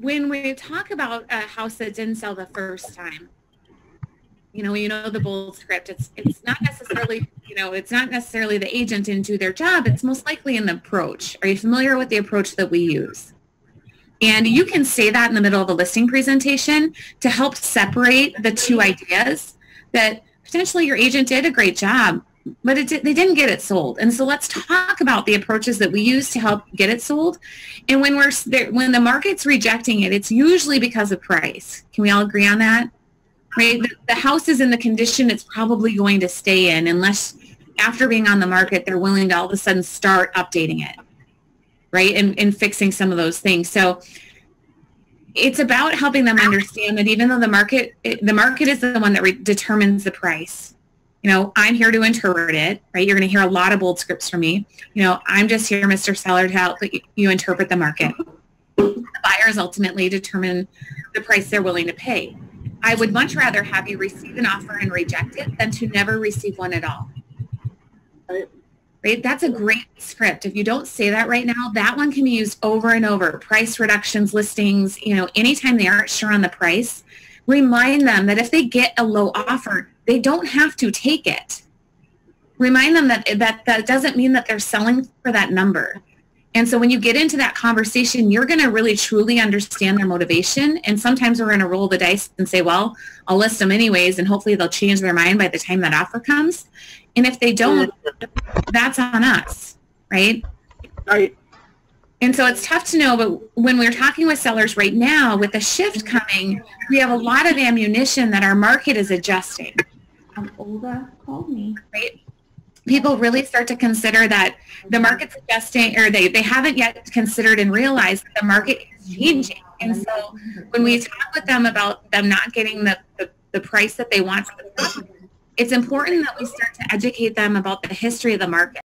when we talk about a house that didn't sell the first time, you know, you know the bold script. It's it's not necessarily, you know, it's not necessarily the agent didn't do their job. It's most likely the approach. Are you familiar with the approach that we use? And you can say that in the middle of a listing presentation to help separate the two ideas that potentially your agent did a great job, but it they didn't get it sold. And so let's talk about the approaches that we use to help get it sold. And when we're when the market's rejecting it, it's usually because of price. Can we all agree on that? Right? The, the house is in the condition it's probably going to stay in unless after being on the market, they're willing to all of a sudden start updating it. Right? And, and fixing some of those things. So it's about helping them understand that even though the market the market is the one that re- determines the price you know i'm here to interpret it right you're going to hear a lot of bold scripts from me you know i'm just here mr seller to help you interpret the market the buyers ultimately determine the price they're willing to pay i would much rather have you receive an offer and reject it than to never receive one at all right right? That's a great script. If you don't say that right now, that one can be used over and over. Price reductions, listings, you know, anytime they aren't sure on the price, remind them that if they get a low offer, they don't have to take it. Remind them that that, that doesn't mean that they're selling for that number. And so when you get into that conversation, you're going to really truly understand their motivation. And sometimes we're going to roll the dice and say, well, I'll list them anyways, and hopefully they'll change their mind by the time that offer comes. And if they don't, that's on us, right? Right. And so it's tough to know, but when we're talking with sellers right now, with the shift coming, we have a lot of ammunition that our market is adjusting. Um, Olga called me. Right? People really start to consider that the market's adjusting, or they, they haven't yet considered and realized that the market is changing. And so when we talk with them about them not getting the, the, the price that they want for the it's important that we start to educate them about the history of the market.